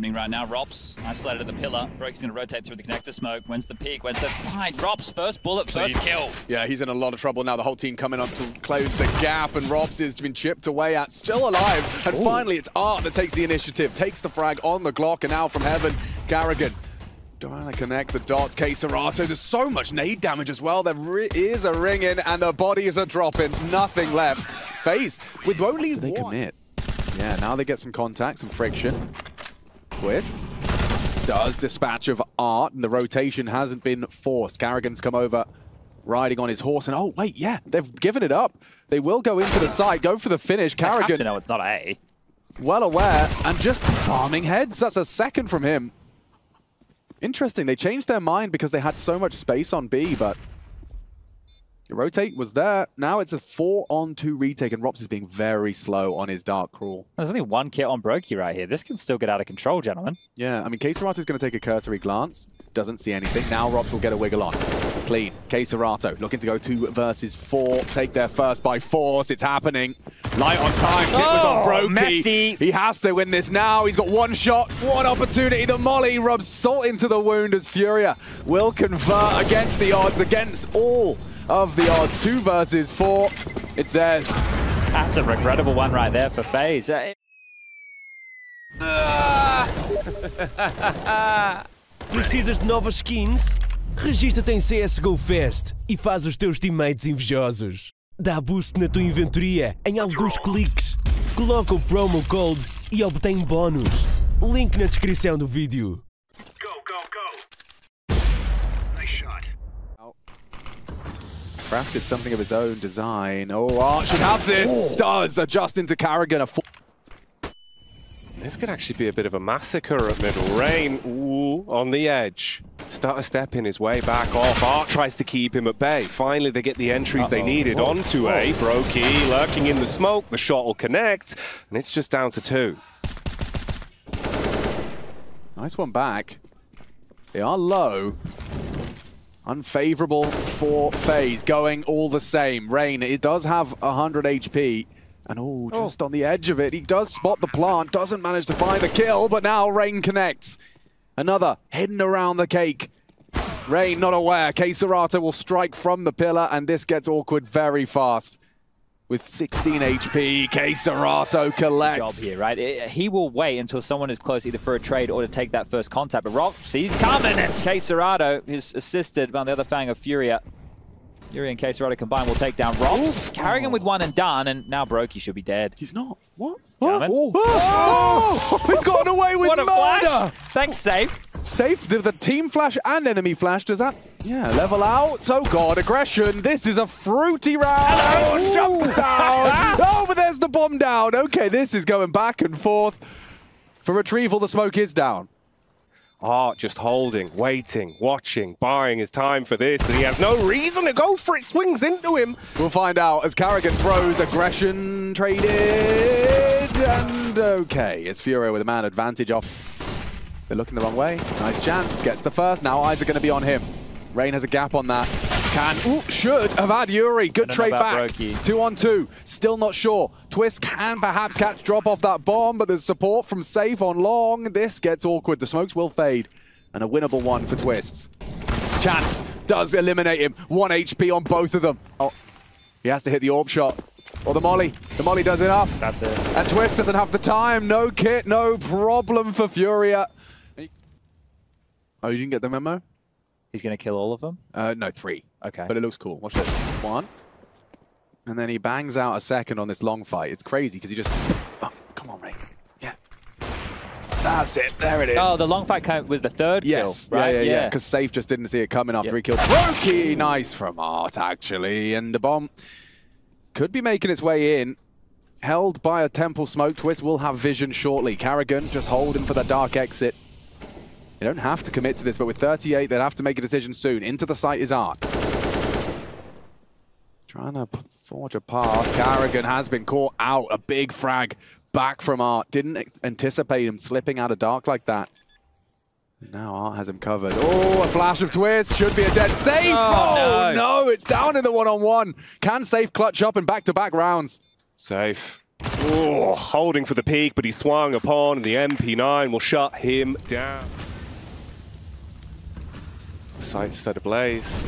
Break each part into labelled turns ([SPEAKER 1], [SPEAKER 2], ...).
[SPEAKER 1] happening right now. Ropz isolated at the pillar. Broke's going to rotate through the connector smoke. When's the peak? When's the fight? Ropz first bullet, first kill.
[SPEAKER 2] Yeah, he's in a lot of trouble now. The whole team coming up to close the gap, and Ropz has been chipped away at, still alive. And Ooh. finally, it's Art that takes the initiative, takes the frag on the Glock, and now from heaven, Karrigan Trying to connect the dots, Serato. There's so much nade damage as well. There is a ringing and the bodies are dropping. Nothing left. FaZe with only
[SPEAKER 3] they
[SPEAKER 2] one.
[SPEAKER 3] commit. Yeah, now they get some contact, some friction. Twistzz. Does dispatch of Art, and the rotation hasn't been forced. Karrigan's come over riding on his horse, and oh, wait, yeah, they've given it up. They will go into the side, go for the finish. Karrigan...
[SPEAKER 1] No, it's not A.
[SPEAKER 3] Well aware, and just farming heads. That's a second from him. Interesting, they changed their mind because they had so much space on B, but the rotate was there. Now it's a four-on-two retake, and Ropz is being very slow on his Dark Crawl.
[SPEAKER 1] There's only one kit on broky right here. This can still get out of control, gentlemen.
[SPEAKER 3] Yeah, I mean, KSCERATO is going to take a cursory glance. Doesn't see anything. Now Ropz will get a wiggle on. Clean. KSCERATO looking to go two versus four. Take their first by force. It's happening. Light on time. Kit oh, was on oh, broky.
[SPEAKER 1] Messy.
[SPEAKER 3] He has to win this now. He's got one shot, one opportunity. The molly rubs salt into the wound as Furia will convert against the odds, against all of the odds. Two versus four. It's theirs.
[SPEAKER 1] That's a regrettable one right there for FaZe.
[SPEAKER 4] Precisas de novas skins? Registra-te em CSGO Fest e faz os teus teammates invejosos. Dá boost na tua inventoria em alguns cliques. Coloca o promo code e obtém bônus. Link na descrição do vídeo.
[SPEAKER 3] Crafted something of his own design. Oh, Art should have this. Oh. Does adjust into Karrigan.
[SPEAKER 5] This could actually be a bit of a massacre at middle. Rain, ooh, on the edge. Start a step in his way back off. Art tries to keep him at bay. Finally, they get the entries uh -oh. they needed Whoa. onto Whoa. A. broky lurking in the smoke. The shot will connect, and it's just down to two.
[SPEAKER 3] Nice one back. They are low. Unfavorable for FaZe, going all the same. Rain, it does have 100 HP. And oh, just oh. on the edge of it, he does spot the plant, doesn't manage to find the kill, but now Rain connects. Another hidden around the cake. Rain not aware. KSCERATO will strike from the pillar, and this gets awkward very fast with 16 HP. KSCERATO collects.
[SPEAKER 1] Job here, right? he will wait until someone is close either for a trade or to take that first contact. But Rock sees coming, and KSCERATO is assisted by the other Fang of Furia. Furia and KSCERATO combined will take down Ropz, carrying him with one and done, and now broky should be dead.
[SPEAKER 3] He's not. What?
[SPEAKER 1] Oh.
[SPEAKER 3] Oh. oh. He's gotten away with murder! Flash.
[SPEAKER 1] Thanks, Safe.
[SPEAKER 3] Safe, the, the team flash and enemy flash, does that yeah, level out. Oh god, aggression. This is a fruity round. Hello. Jump down. oh, but there's the bomb down. Okay, this is going back and forth. For retrieval, the smoke is down.
[SPEAKER 5] Art just holding, waiting, watching, buying his time for this, and he has no reason to go for it. Swings into him.
[SPEAKER 3] We'll find out as Karrigan throws aggression traded. And okay, it's Furia with a man advantage off. They're looking the wrong way. Nice chance. Gets the first. Now eyes are going to be on him. Rain has a gap on that. Can, ooh, should have had yuurih. Good trade back. Two on two. Still not sure. Twist can perhaps catch drop off that bomb, but there's support from Safe on long. This gets awkward. The smokes will fade. And a winnable one for Twistzz. Chance does eliminate him. One HP on both of them. Oh, he has to hit the orb shot. Or the molly. The molly does enough.
[SPEAKER 1] That's it.
[SPEAKER 3] And Twist doesn't have the time. No kit, no problem for Furia. Oh, you didn't get the memo?
[SPEAKER 1] He's going to kill all of them?
[SPEAKER 3] Uh, no, three.
[SPEAKER 1] Okay.
[SPEAKER 3] But it looks cool. Watch this. One. And then he bangs out a second on this long fight. It's crazy because he just... Oh, come on, Ray. Yeah. That's it. There it is.
[SPEAKER 1] Oh, the long fight was the third
[SPEAKER 3] yes.
[SPEAKER 1] kill, right?
[SPEAKER 3] Yeah, yeah, yeah. Because Safe just didn't see it coming after he killed broky. Nice from Art, actually. And the bomb could be making its way in. Held by a Temple Smoke. Twist We'll have vision shortly. Karrigan just holding for the dark exit. They don't have to commit to this, but with 38, they'll have to make a decision soon. Into the site is Art. Trying to forge a path. Karrigan has been caught out. A big frag back from Art. Didn't anticipate him slipping out of dark like that. Now Art has him covered. Oh, a flash of twist. Should be a dead safe. Oh, oh no. no. It's down in the one-on-one. -on -one. Can Safe clutch up in back-to-back -back rounds?
[SPEAKER 5] Safe. Oh, holding for the peak, but he swung upon, and the MP9 will shut him down. Sights set ablaze.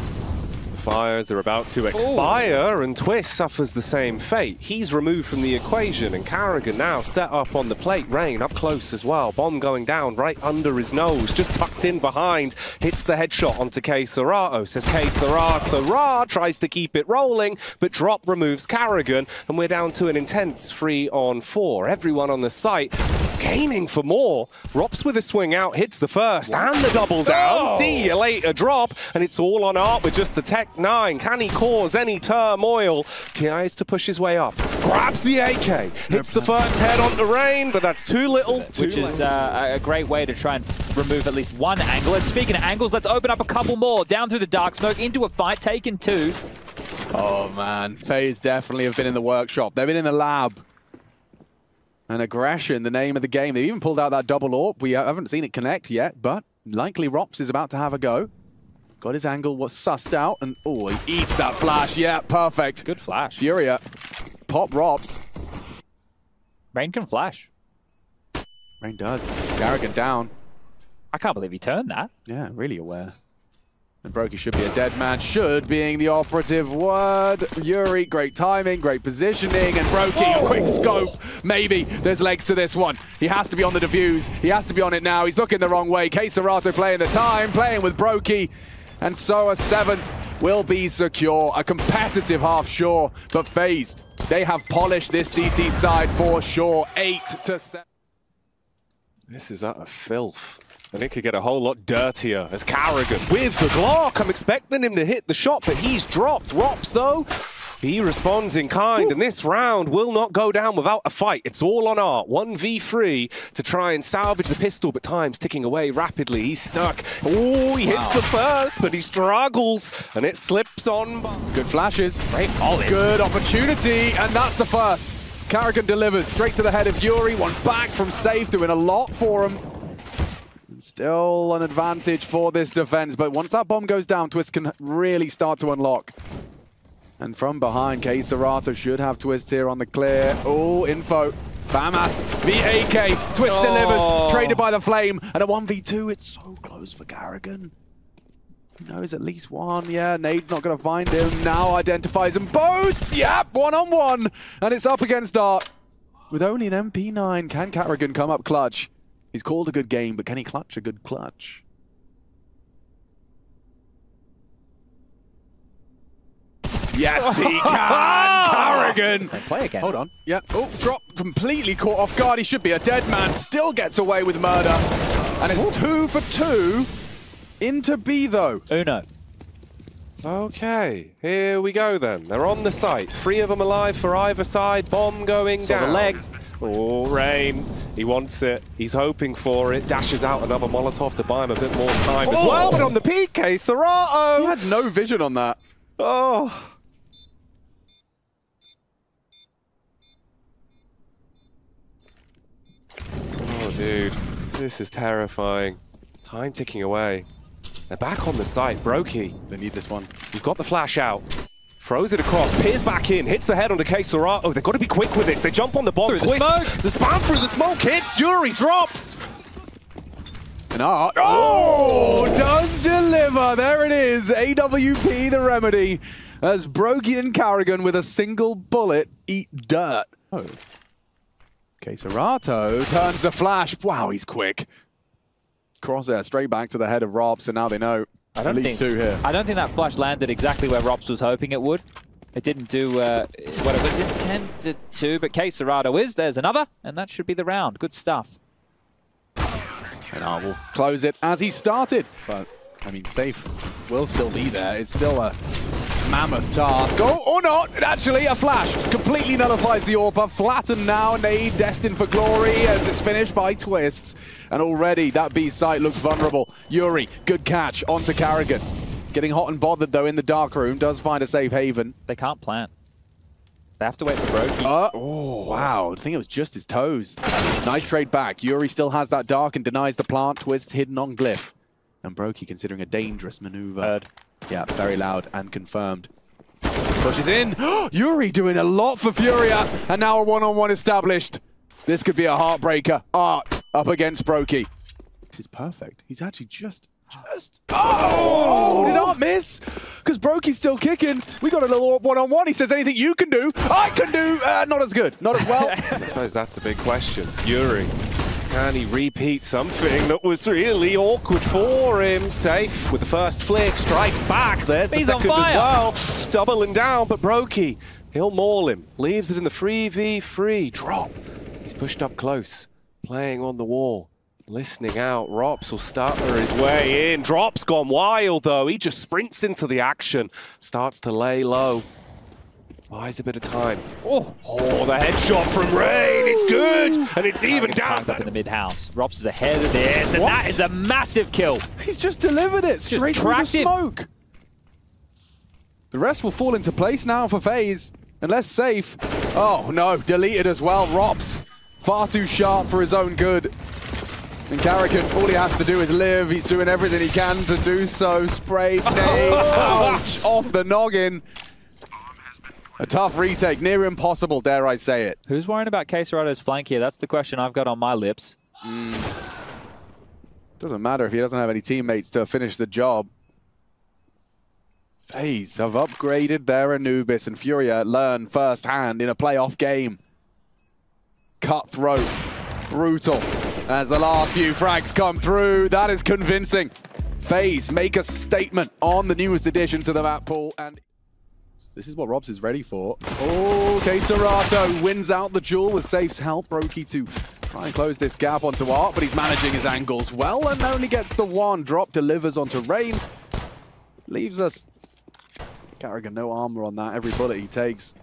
[SPEAKER 5] The fires are about to expire, and Twist suffers the same fate. He's removed from the equation, and Karrigan now set up on the plate. Rain up close as well. Bomb going down right under his nose, just tucked in behind. Hits the headshot onto KSCERATO. Says K. Sarah tries to keep it rolling, but drop removes Karrigan, and we're down to an intense three on four. Everyone on the site gaining for more. Ropz with a swing out, hits the first and the double down. See you later drop, and it's all on Art with just the Tech 9. Can he cause any turmoil? Tries to push his way up. Grabs the AK. Hits the first head onto Rain, but that's too little. Too
[SPEAKER 1] which is uh, a great way to try and remove at least one angle. And speaking of angles, let's open up a couple more. Down through the dark smoke, into a fight, taken two.
[SPEAKER 3] Oh man, FaZe definitely have been in the workshop. They've been in the lab. And aggression, the name of the game. They've even pulled out that double AWP. We haven't seen it connect yet, but likely Ropz is about to have a go. Got his angle, was sussed out, and oh, he eats that flash. Yeah, perfect.
[SPEAKER 1] Good flash.
[SPEAKER 3] Furia, pop Ropz.
[SPEAKER 1] Rain can flash.
[SPEAKER 3] Rain does. Karrigan down.
[SPEAKER 1] I can't believe he turned that.
[SPEAKER 3] Yeah, really aware. And broky should be a dead man. Should being the operative word. yuurih, great timing, great positioning, and broky, quick scope. Maybe there's legs to this one. He has to be on the defuse. He has to be on it now. He's looking the wrong way. KSCERATO playing the time, playing with broky. And so a seventh will be secure. A competitive half, sure. But FaZe, they have polished this CT side for sure. Eight to seven.
[SPEAKER 5] This is out of filth. And it could get a whole lot dirtier as Karrigan with the Glock. I'm expecting him to hit the shot, but he's dropped. Ropz, though, he responds in kind. And this round will not go down without a fight. It's all on Art. 1v3 to try and salvage the pistol, but time's ticking away rapidly. He's stuck. Oh, he hits the first, but he struggles. And it slips on.
[SPEAKER 3] Good flashes.
[SPEAKER 1] Great volley.
[SPEAKER 3] Good opportunity, and that's the first. Karrigan delivers straight to the head of yuurih. One back from safe, doing a lot for him. Still an advantage for this defense, but once that bomb goes down, Twist can really start to unlock. And from behind, KSCERATO should have Twist here on the clear. Oh, info. Famas, VAK, Twist
[SPEAKER 1] Oh.
[SPEAKER 3] delivers, traded by the Flame, and a 1v2, it's so close for Karrigan. He knows at least one. Yeah, Nade's not going to find him. Now identifies them both. Yep, one on one. And it's up against Dart. With only an MP9, can Karrigan come up clutch? He's called a good game, but can he clutch a good clutch? Yes, he can! Karrigan!
[SPEAKER 1] So play again.
[SPEAKER 3] Hold on. Yeah. Oh, drop completely caught off guard. He should be a dead man. Still gets away with murder. And it's two for two into B, though.
[SPEAKER 1] Uno.
[SPEAKER 5] Okay, here we go then. They're on the site. Three of them alive for either side. Bomb going
[SPEAKER 1] Saw the
[SPEAKER 5] down.
[SPEAKER 1] leg.
[SPEAKER 5] Oh, Rain. He wants it. He's hoping for it. Dashes out another Molotov to buy him a bit more time as
[SPEAKER 3] Oh.
[SPEAKER 5] well. But on the PK, Serato.
[SPEAKER 3] He had no vision on that.
[SPEAKER 5] Oh. Oh, dude. This is terrifying. Time ticking away. They're back on the site. Brokey.
[SPEAKER 3] They need this one.
[SPEAKER 5] He's got the flash out. Throws it across, peers back in, hits the head on the case Oh, they've got to be quick with this. They jump on the bomb.
[SPEAKER 1] Through the smoke.
[SPEAKER 5] The spam through the smoke hits. yuurih drops.
[SPEAKER 3] And Art. Oh! Does deliver. There it is. AWP, the remedy. As broky and Karrigan with a single bullet eat dirt. Oh. Okay, turns the flash. Wow, he's quick. Crosshair straight back to the head of Rob, so now they know.
[SPEAKER 1] I don't
[SPEAKER 3] At
[SPEAKER 1] think
[SPEAKER 3] two here.
[SPEAKER 1] I don't think that flash landed exactly where Ropz was hoping it would. It didn't do uh, what it was intended to, but KSCERATO is. There's another, and that should be the round. Good stuff.
[SPEAKER 3] And I will close it as he started. But, I mean, safe will still be there. It's still a mammoth task. Oh, or not. Actually, a flash completely nullifies the AWPer. Flattened now. Nade destined for glory as it's finished by Twistzz. And already that B site looks vulnerable. yuurih, good catch onto Karrigan. Getting hot and bothered, though, in the dark room. Does find a safe haven.
[SPEAKER 1] They can't plant. They have to wait for broky.
[SPEAKER 3] Uh, oh, wow. I think it was just his toes. Nice trade back. yuurih still has that dark and denies the plant. Twist hidden on Glyph. And broky considering a dangerous maneuver.
[SPEAKER 1] Heard.
[SPEAKER 3] Yeah, very loud and confirmed. Pushes in. yuurih doing a lot for Furia. And now a one-on-one established. This could be a heartbreaker. Art up against broky. This is perfect. He's actually just, just. Oh, did Art miss? Because broky's still kicking. We got a little one-on-one. He says, anything you can do, I can do. Uh, not as good. Not as well.
[SPEAKER 5] I suppose that's the big question. yuurih, can he repeat something that was really awkward for him? Safe with the first flick, strikes back. There's the
[SPEAKER 1] He's on
[SPEAKER 5] second as well. Doubling down, but broky, he'll maul him. Leaves it in the 3v3. Drop. He's pushed up close, playing on the wall. Listening out, Ropz will stutter his way in. Drop's gone wild though. He just sprints into the action, starts to lay low. Buys a bit of time.
[SPEAKER 1] Oh,
[SPEAKER 5] Oh, the headshot from Rain. It's good. And it's even down.
[SPEAKER 1] Parked up in the mid house. Ropz is ahead of this, and
[SPEAKER 3] What?
[SPEAKER 1] that is a massive kill.
[SPEAKER 3] He's just delivered it straight through the
[SPEAKER 1] tracked him.
[SPEAKER 3] smoke. The rest will fall into place now for FaZe. Unless safe. Oh no, deleted as well. Ropz. Far too sharp for his own good. And Karrigan, all he has to do is live. He's doing everything he can to do so. Spray, nade, ouch, off the noggin. A tough retake, near impossible, dare I say it.
[SPEAKER 1] Who's worrying about KSCERATO's flank here? That's the question I've got on my lips. Hmm.
[SPEAKER 3] Doesn't matter if he doesn't have any teammates to finish the job. FaZe have upgraded their Anubis and Furia learn firsthand in a playoff game. Cutthroat, brutal. As the last few frags come through, that is convincing. FaZe make a statement on the newest addition to the map pool and this is what Ropz is ready for. Okay, Serato wins out the duel with Safe's help. broky to try and close this gap onto Art, but he's managing his angles well and only gets the one. Drop delivers onto Rain. Leaves us. Karrigan, no armor on that. Every bullet he takes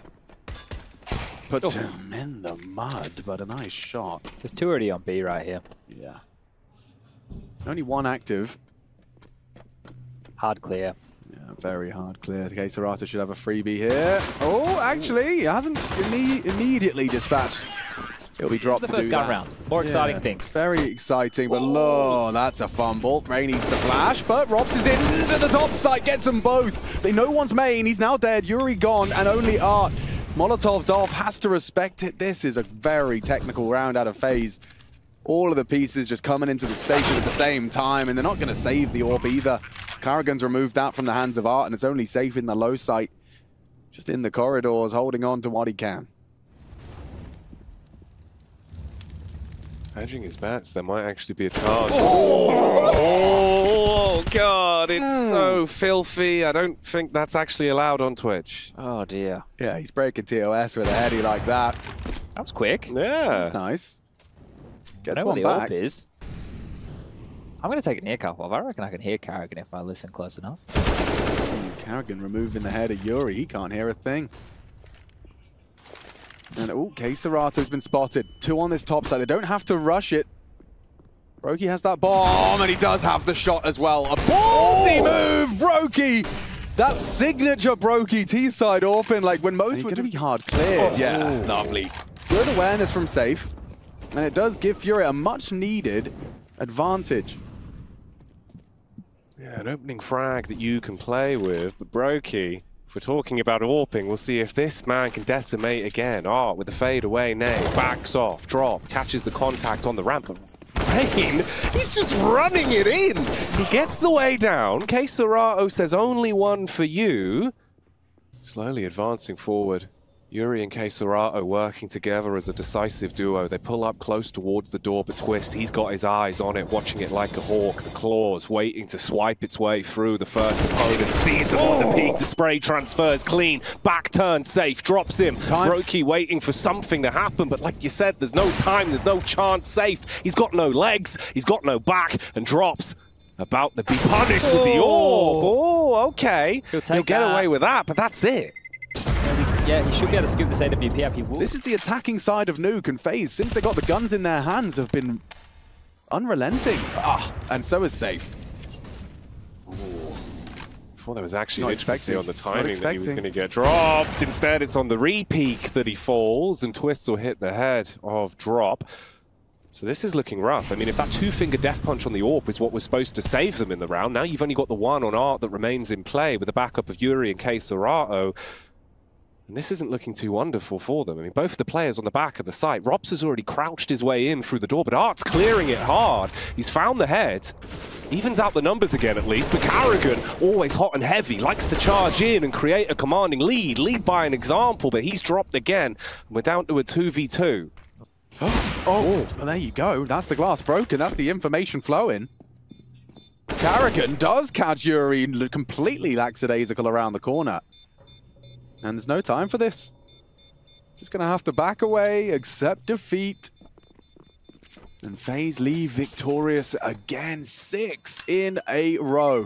[SPEAKER 3] puts oh. him in the mud, but a nice shot.
[SPEAKER 1] There's two already on B right here.
[SPEAKER 3] Yeah. Only one active.
[SPEAKER 1] Hard clear.
[SPEAKER 3] Very hard clear. Okay, Serata should have a freebie here. Oh, actually, he hasn't imme immediately dispatched. It'll be dropped
[SPEAKER 1] the
[SPEAKER 3] to
[SPEAKER 1] first
[SPEAKER 3] do
[SPEAKER 1] gun
[SPEAKER 3] that.
[SPEAKER 1] round. More exciting
[SPEAKER 3] Yeah,
[SPEAKER 1] things.
[SPEAKER 3] Very exciting, but oh, that's a fumble. Ray needs to flash, but Ropz is into the top side, gets them both. They know one's main, he's now dead. yuurih gone, and only Art. Molotov Dolph has to respect it. This is a very technical round out of phase. All of the pieces just coming into the station at the same time, and they're not going to save the orb either. Karrigan's removed that from the hands of Art, and it's only safe in the low site. Just in the corridors, holding on to what he can.
[SPEAKER 5] Hedging his bets, there might actually be a charge. Oh, oh God, it's hmm. so filthy. I don't think that's actually allowed on Twitch.
[SPEAKER 1] Oh dear.
[SPEAKER 3] Yeah, he's breaking TOS with a heady like that.
[SPEAKER 1] That was quick.
[SPEAKER 5] Yeah.
[SPEAKER 3] That's nice.
[SPEAKER 1] I know where
[SPEAKER 3] one
[SPEAKER 1] the
[SPEAKER 3] back.
[SPEAKER 1] Is. I'm going to take an ear cuff off. I reckon I can hear Karrigan if I listen close enough.
[SPEAKER 3] Karrigan removing the head of yuurih. He can't hear a thing. And oh, KSCERATO's been spotted. Two on this top side. They don't have to rush it. broky has that bomb, and he does have the shot as well. A ballsy oh! move, broky! That signature broky T-side open, like when most would be hard cleared. Yeah, oh. lovely. Good awareness from safe, and it does give Fury a much-needed advantage.
[SPEAKER 5] Yeah, an opening frag that you can play with, but broky, if we're talking about AWPing, we'll see if this man can decimate again. Art with the fade away nay, backs off, drop, catches the contact on the ramp. But Rain, he's just running it in. He gets the way down. KSCERATO says only one for you. Slowly advancing forward. Yuri and KSCERATO working together as a decisive duo. They pull up close towards the door, but Twist, he's got his eyes on it, watching it like a hawk. The claws waiting to swipe its way through the first opponent. Sees them on the peak. The spray transfers clean. Back turn safe. Drops him.
[SPEAKER 3] Time.
[SPEAKER 5] broky waiting for something to happen, but like you said, there's no time. There's no chance safe. He's got no legs. He's got no back and drops. About to be punished with the orb. Oh, oh okay.
[SPEAKER 1] He'll take
[SPEAKER 5] get
[SPEAKER 1] that.
[SPEAKER 5] away with that, but that's it.
[SPEAKER 1] Yeah, he should be able to scoop this AWP up. He will.
[SPEAKER 3] This is the attacking side of Nuke and FaZe. Since they got the guns in their hands, have been unrelenting. Ah, and so is Safe.
[SPEAKER 5] Before there was actually
[SPEAKER 3] Not
[SPEAKER 5] an intricacy
[SPEAKER 3] expecting.
[SPEAKER 5] on the timing that he was going to get dropped. Instead, it's on the re-peak that he falls, and Twistzz will hit the head of Drop. So this is looking rough. I mean, if that two-finger death punch on the AWP is what was supposed to save them in the round, now you've only got the one on Art that remains in play with the backup of yuurih and K Serato. And this isn't looking too wonderful for them. I mean, both of the players on the back of the site. Ropz has already crouched his way in through the door, but Art's clearing it hard. He's found the head. Evens out the numbers again, at least. But Karrigan, always hot and heavy, likes to charge in and create a commanding lead. Lead by an example, but he's dropped again. We're down to a 2v2.
[SPEAKER 3] Oh, well, there you go. That's the glass broken. That's the information flowing. Karrigan does catch yuurih completely lackadaisical around the corner. And there's no time for this. Just going to have to back away, accept defeat. And FaZe leave victorious again. Six in a row.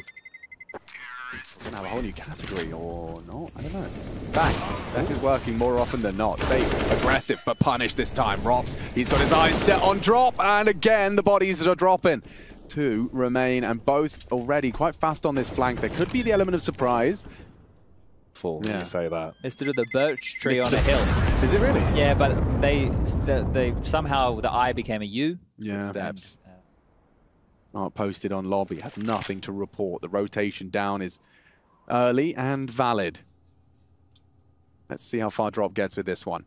[SPEAKER 3] Have a whole new category or not? I don't know. Bang. That is working more often than not. Safe, aggressive, but punished this time. Ropz, he's got his eyes set on drop, and again, the bodies are dropping. Two remain, and both already quite fast on this flank. There could be the element of surprise.
[SPEAKER 5] Full, yeah. you say that.
[SPEAKER 1] It's to do the birch tree Mr. on a hill.
[SPEAKER 3] Is it really?
[SPEAKER 1] Yeah, but they, they, they somehow the I became a U.
[SPEAKER 3] Yeah. Steps. Uh, not posted on lobby, has nothing to report. The rotation down is early and valid. Let's see how far Drop gets with this one.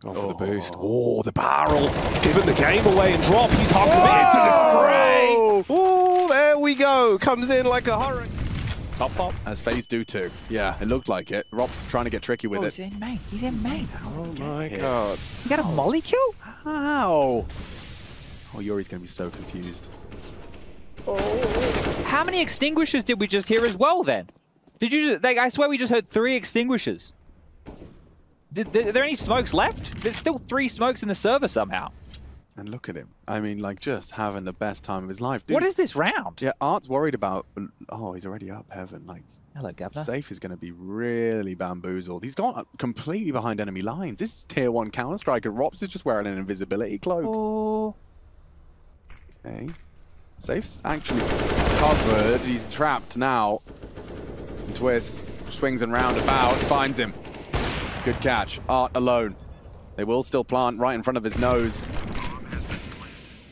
[SPEAKER 5] Go for oh. the boost. Oh, the barrel. He's given the game away and Drop. He's not committed to the spray. Oh, there we go. Comes in like a hurricane.
[SPEAKER 1] Top pop.
[SPEAKER 3] As FaZe do too. Yeah, it looked like it. Rob's trying to get tricky with
[SPEAKER 1] oh,
[SPEAKER 3] it.
[SPEAKER 1] He's in main. He's in main.
[SPEAKER 5] Oh, oh my god.
[SPEAKER 1] You got a molly kill?
[SPEAKER 3] How? Oh, yuurih's going to be so confused.
[SPEAKER 1] Oh. How many extinguishers did we just hear as well then? Did you just, like, I swear we just heard three extinguishers. Did, are there any smokes left? There's still three smokes in the server somehow.
[SPEAKER 3] And look at him. I mean, like, just having the best time of his life. Dude,
[SPEAKER 1] what is this round?
[SPEAKER 3] Yeah, Art's worried about... Oh, he's already up, Heaven. Like,
[SPEAKER 1] Hello, Governor.
[SPEAKER 3] Safe is going to be really bamboozled. He's gone completely behind enemy lines. This is tier one Counter-Strike, and Ropz is just wearing an invisibility cloak.
[SPEAKER 1] Oh.
[SPEAKER 3] Okay. Safe's actually covered. He's trapped now. Twist swings and roundabouts, finds him. Good catch. Art alone. They will still plant right in front of his nose.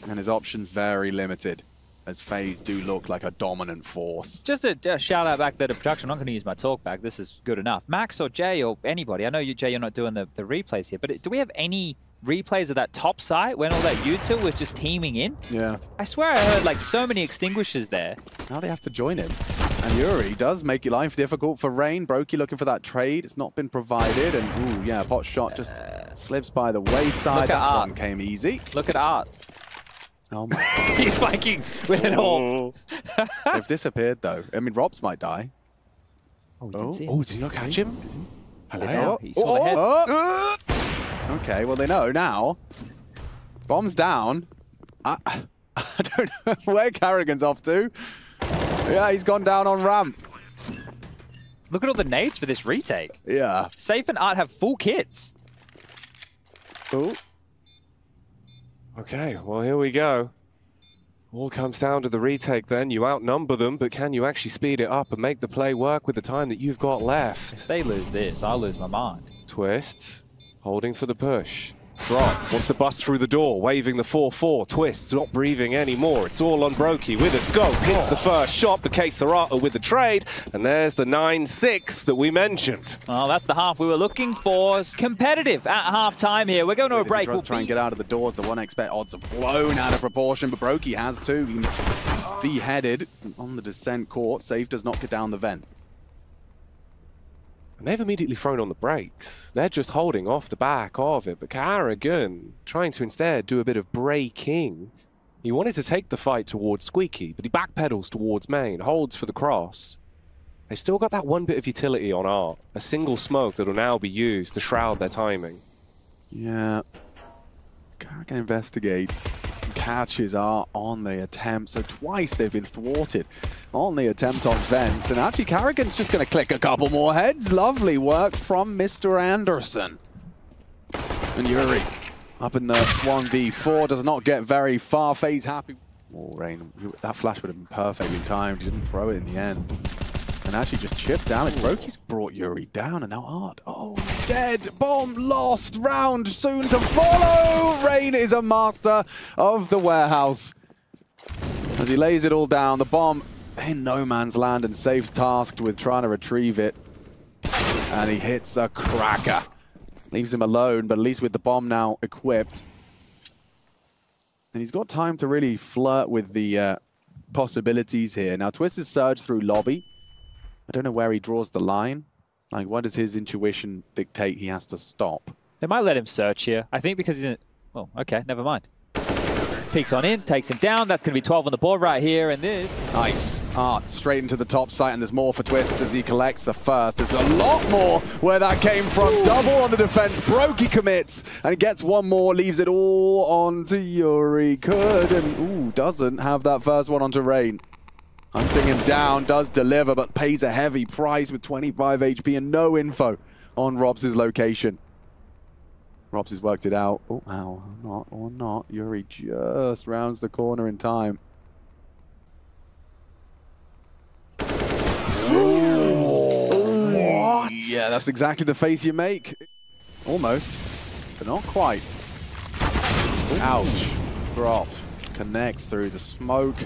[SPEAKER 3] And his options very limited as FaZe do look like a dominant force.
[SPEAKER 1] Just a, a shout out back there to production. I'm not going to use my talk back. This is good enough. Max or Jay or anybody. I know you, Jay, you're not doing the, the replays here, but do we have any replays of that top site when all that util was just teaming in.
[SPEAKER 3] Yeah.
[SPEAKER 1] I swear I heard like so many extinguishers there.
[SPEAKER 3] Now they have to join him. And yuurih does make your life difficult for Rain. broky looking for that trade. It's not been provided. And ooh, yeah, pot shot just uh, slips by the wayside. That Art. one came easy.
[SPEAKER 1] Look at Art.
[SPEAKER 3] Oh my god.
[SPEAKER 1] He's flanking with an all.
[SPEAKER 3] They've disappeared though. I mean, Ropz might die.
[SPEAKER 1] Oh, oh, oh. Did
[SPEAKER 5] oh, did he not catch him?
[SPEAKER 1] Hello? Yeah, he saw oh, the head. Oh.
[SPEAKER 3] Okay, well they know now. Bomb's down. I, I don't know where Karrigan's off to. Yeah, he's gone down on ramp.
[SPEAKER 1] Look at all the nades for this retake.
[SPEAKER 3] Yeah.
[SPEAKER 1] Safe and Art have full kits.
[SPEAKER 3] Oh.
[SPEAKER 5] Okay, well here we go. All comes down to the retake then. You outnumber them, but can you actually speed it up and make the play work with the time that you've got left?
[SPEAKER 1] If they lose this, I'll lose my mind.
[SPEAKER 5] Twistzz. Holding for the push. Drop, wants to bust through the door, waving the 4-4, twists, not breathing anymore. It's all on broky with a scope, hits the first shot, the Serato with the trade, and there's the 9-6 that we mentioned.
[SPEAKER 1] Well, that's the half we were looking for. It's competitive at half time here. We're going to a break.
[SPEAKER 3] We'll try and get out of the doors. The 1xBet odds have blown out of proportion, but broky has too. Beheaded on the descent court. Safe does not get down the vent.
[SPEAKER 5] They've immediately thrown on the brakes. They're just holding off the back of it. But Karrigan trying to instead do a bit of breaking. He wanted to take the fight towards Squeaky, but he backpedals towards main, holds for the cross. They've still got that one bit of utility on Art. A single smoke that'll now be used to shroud their timing.
[SPEAKER 3] Yeah. Karrigan investigates catches Art on the attempt. So twice they've been thwarted on the attempt on Vents. And actually, Karrigan's just going to click a couple more heads. Lovely work from Mr. Anderson. And yuurih up in the 1v4 does not get very far. FaZe happy. Oh, Rain, that flash would have been perfectly timed. He didn't throw it in the end. And actually just chip damage. broky's brought yuurih down, and now Art. Oh, dead. Bomb lost. Round soon to follow. Rain is a master of the warehouse. As he lays it all down, the bomb in no man's land and Safe's tasked with trying to retrieve it. And he hits a cracker. Leaves him alone, but at least with the bomb now equipped. And he's got time to really flirt with the uh, possibilities here. Now, Twisted Surge through lobby. I don't know where he draws the line. Like, what does his intuition dictate he has to stop?
[SPEAKER 1] They might let him search here. I think because he's in... Well, okay, never mind. Peeks on in, takes him down. That's going to be 12 on the board right here, and this...
[SPEAKER 3] Nice. Art straight into the top site, and there's more for Twist as he collects the first. There's a lot more where that came from. Double on the defense. broky commits and gets one more, leaves it all onto yuurih. Could and, ooh, doesn't have that first one onto Rain. Hunting him down, does deliver, but pays a heavy price with 25 HP and no info on Ropz' location. Ropz has worked it out. Oh, how not or not. yuurih just rounds the corner in time. What? Yeah, that's exactly the face you make. Almost, but not quite. Ouch. Dropped. Connects through the smoke.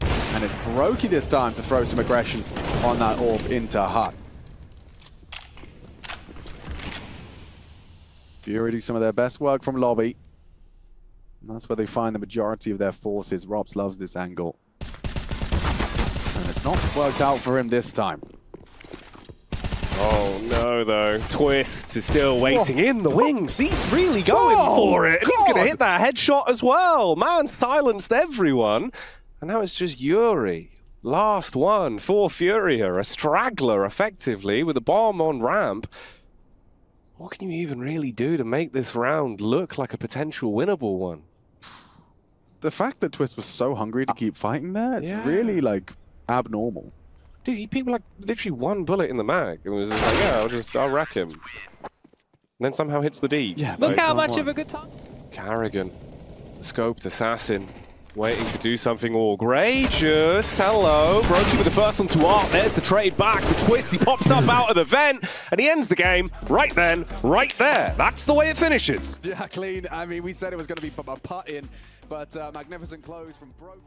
[SPEAKER 3] And it's broky this time to throw some aggression on that orb into Hut. Fury do some of their best work from lobby. And that's where they find the majority of their forces. Ropz loves this angle. And it's not worked out for him this time.
[SPEAKER 5] Oh no, though. Twist is still waiting in the wings. He's really going oh, for it. God. He's going to hit that headshot as well. Man silenced everyone. And now it's just yuurih. Last one for Furia, a straggler effectively with a bomb on ramp. What can you even really do to make this round look like a potential winnable one?
[SPEAKER 3] The fact that Twist was so hungry to ah. keep fighting there, it's yeah. really like abnormal.
[SPEAKER 5] Dude, he people like literally one bullet in the mag and was just like, yeah, I'll just I'll wreck him. And then somehow hits the D.
[SPEAKER 1] Yeah, Look how much one. of a good time.
[SPEAKER 5] Karrigan, scoped assassin. Waiting to do something all gracious. Hello. broky with the first one to Art. There's the trade back. The twist. He pops up out of the vent. And he ends the game right then, right there. That's the way it finishes.
[SPEAKER 3] Yeah, clean. I mean, we said it was going to be a putt in, but uh, magnificent close from broky.